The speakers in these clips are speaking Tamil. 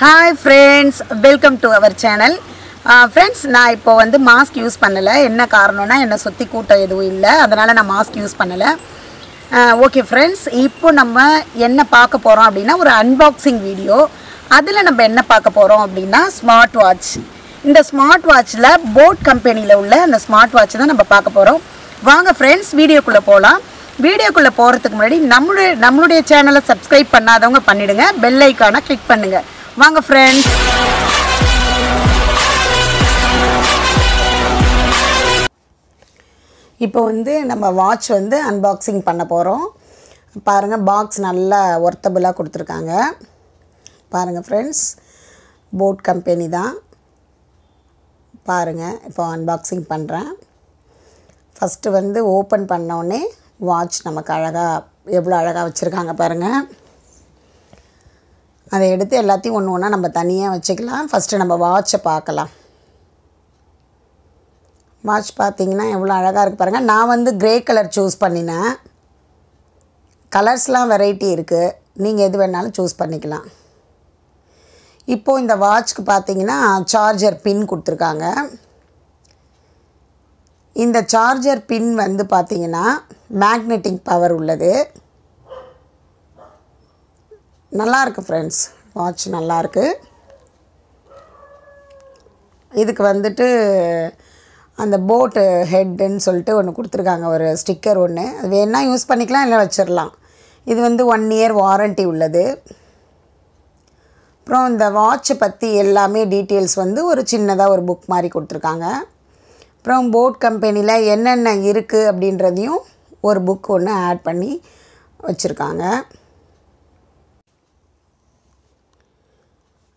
Hi friends welcome to our channel friends நான் இப்போ வந்து மாஸ்க் யூஸ் பண்ணலை. என்ன காரணம்னா என்னை சுற்றி கூட்டம் எதுவும் இல்லை. அதனால் நான் மாஸ்க் யூஸ் பண்ணலை. ஓகே ஃப்ரெண்ட்ஸ் இப்போ நம்ம என்ன பார்க்க போகிறோம் அப்படின்னா ஒரு அன்பாக்சிங் வீடியோ அதில் நம்ம என்ன பார்க்க போகிறோம் அப்படின்னா ஸ்மார்ட் வாட்ச் இந்த ஸ்மார்ட் வாட்ச்சில் போட் கம்பெனியில் உள்ள அந்த ஸ்மார்ட் வாட்ச் தான் நம்ம பார்க்க போகிறோம் வாங்க ஃப்ரெண்ட்ஸ் வீடியோக்குள்ளே போகலாம் வீடியோக்குள்ளே போகிறதுக்கு முன்னாடி நம்மளுடைய நம்மளுடைய சேனலை சப்ஸ்கிரைப் பண்ணாதவங்க பண்ணிவிடுங்க பெல் ஐக்கானை கிளிக் பண்ணுங்கள் வாங்க ஃப்ரெண்ட்ஸ் இப்போ வந்து நம்ம வாட்ச் வந்து அன்பாக்சிங் பண்ண போகிறோம் பாருங்கள் பாக்ஸ் நல்லா ஒர்த்தபுளாக கொடுத்துருக்காங்க. பாருங்கள் ஃப்ரெண்ட்ஸ் போட் கம்பெனி தான். பாருங்கள் இப்போ அன்பாக்சிங் பண்ணுறேன் ஃபஸ்ட்டு வந்து ஓப்பன் பண்ணோடனே வாட்ச் நமக்கு அழகாக எவ்வளோ அழகாக வச்சுருக்காங்க பாருங்கள் அதை எடுத்து எல்லாத்தையும் ஒன்று ஒன்றா நம்ம தனியாக வச்சுக்கலாம். ஃபஸ்ட்டு நம்ம வாட்சை பார்க்கலாம். வாட்ச் பார்த்தீங்கன்னா எவ்வளோ அழகாக இருக்குது பாருங்கள் நான் வந்து க்ரே கலர் சூஸ் பண்ணினேன். கலர்ஸ்லாம் வெரைட்டி இருக்குது நீங்கள் எது வேணாலும் சூஸ் பண்ணிக்கலாம். இப்போது இந்த வாட்ச்க்கு பார்த்தீங்கன்னா சார்ஜர் பின் கொடுத்துருக்காங்க. இந்த சார்ஜர் பின் வந்து பார்த்தீங்கன்னா மேக்னெட்டிக் பவர் உள்ளது. நல்லாயிருக்கு ஃப்ரெண்ட்ஸ் வாட்ச் நல்லாயிருக்கு. இதுக்கு வந்துட்டு அந்த போட்டு ஹெட்டுன்னு சொல்லிட்டு ஒன்று கொடுத்துருக்காங்க. ஒரு ஸ்டிக்கர் ஒன்று அது வேணால் யூஸ் பண்ணிக்கலாம் இல்லை வச்சிடலாம். இது வந்து ஒன் இயர் வாரண்ட்டி உள்ளது. அப்புறம் இந்த வாட்சை பற்றி எல்லாமே டீட்டெயில்ஸ் வந்து ஒரு சின்னதாக ஒரு புக் மாதிரி கொடுத்துருக்காங்க. அப்புறம் போட் கம்பெனியில் என்னென்ன இருக்குது அப்படின்றதையும் ஒரு புக் ஒன்று ஆட் பண்ணி வச்சுருக்காங்க.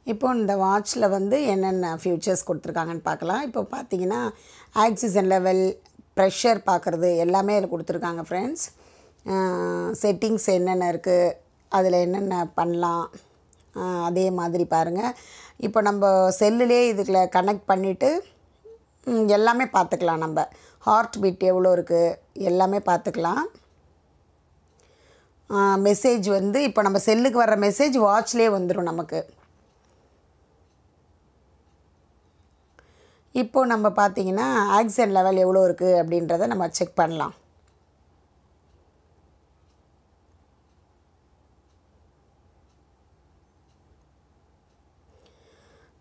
இப்போ இந்த வாட்சில் வந்து என்னென்ன ஃபியூச்சர்ஸ் கொடுத்துருக்காங்கன்னு பார்க்கலாம். இப்போ பார்த்தீங்கன்னா ஆக்சிஜன் லெவல் ப்ரெஷர் பார்க்குறது எல்லாமே அதில் கொடுத்துருக்காங்க ஃப்ரெண்ட்ஸ் செட்டிங்ஸ் என்னென்ன இருக்குது அதில் என்னென்ன பண்ணலாம் அதே மாதிரி பாருங்கள் இப்போ நம்ம செல்லுலேயே இதில் கனெக்ட் பண்ணிவிட்டு எல்லாமே பார்த்துக்கலாம் நம்ம. ஹார்ட் பீட் எவ்வளோ இருக்குது எல்லாமே பார்த்துக்கலாம். மெசேஜ் வந்து இப்போ நம்ம செல்லுக்கு வர்ற மெசேஜ் வாட்ச்லேயே வந்துடும் நமக்கு. இப்போது நம்ம பார்த்தீங்கன்னா ஆக்சிஜன் லெவல் எவ்வளோ இருக்குது அப்படின்றத நம்ம செக் பண்ணலாம்.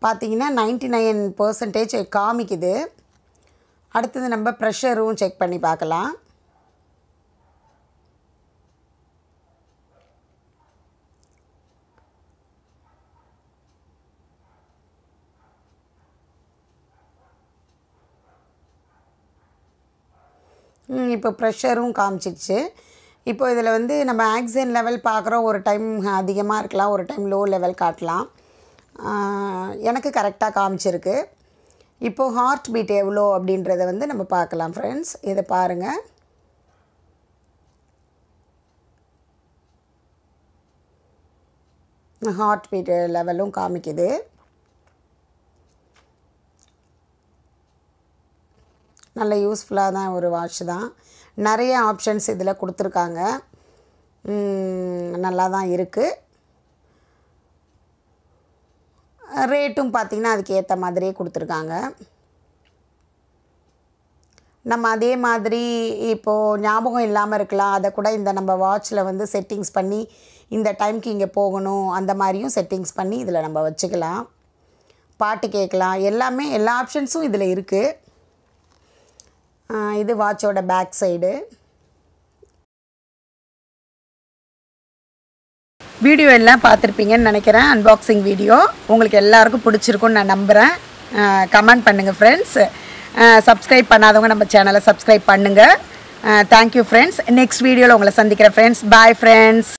பார்த்தீங்கன்னா நைன்டி நைன் பர்சன்டேஜ் காமிக்குது. அடுத்தது நம்ம ப்ரெஷரும் செக் பண்ணி பார்க்கலாம். இப்போ ப்ரெஷரும் காமிச்சிடுச்சு இப்போ இதில் வந்து நம்ம ஆக்சிஜன் லெவல் பார்க்குறோம் ஒரு டைம் அதிகமாக இருக்கலாம் ஒரு டைம் லோ லெவல் காட்டலாம். எனக்கு கரெக்டாக காமிச்சிருக்கு. இப்போது ஹார்ட் பீட் எவ்வளோ அப்படின்றத வந்து நம்ம பார்க்கலாம் ஃப்ரெண்ட்ஸ். இதை பாருங்கள் ஹார்ட் பீட் லெவலும் காமிக்குது. நல்ல யூஸ்ஃபுல்லாக தான் ஒரு வாட்ச் தான். நிறைய ஆப்ஷன்ஸ் இதில் கொடுத்துருக்காங்க. நல்லா தான் இருக்குது ரேட்டும் பார்த்திங்கன்னா அதுக்கு ஏற்ற மாதிரியே கொடுத்துருக்காங்க. நம்ம அதே மாதிரி இப்போது ஞாபகம் இல்லாமல் இருக்கலாம். அதை கூட இந்த நம்ம வாட்சில் வந்து செட்டிங்ஸ் பண்ணி இந்த டைம்க்கு இங்கே போகணும் அந்த மாதிரியும் செட்டிங்ஸ் பண்ணி இதில் நம்ம வச்சுக்கலாம். பாட்டு கேட்கலாம். எல்லாமே எல்லா ஆப்ஷன்ஸும் இதில் இருக்குது இது வாட்சோட பேக் சைடு. வீடியோ எல்லாம் பார்த்துருப்பீங்கன்னு நினைக்கிறேன். Unboxing video. உங்களுக்கு எல்லாருக்கும் பிடிச்சிருக்குன்னு நான் நம்புகிறேன் கமெண்ட் பண்ணுங்கள் ஃப்ரெண்ட்ஸ் சப்ஸ்கிரைப் பண்ணாதவங்க நம்ம சேனலை சப்ஸ்கிரைப் பண்ணுங்கள் தேங்க்யூ ஃப்ரெண்ட்ஸ் நெக்ஸ்ட் வீடியோவில் உங்களை சந்திக்கிறேன் ஃப்ரெண்ட்ஸ் பாய் ஃப்ரெண்ட்ஸ்